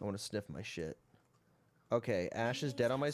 I want to sniff my shit. Okay, Ash is dead on my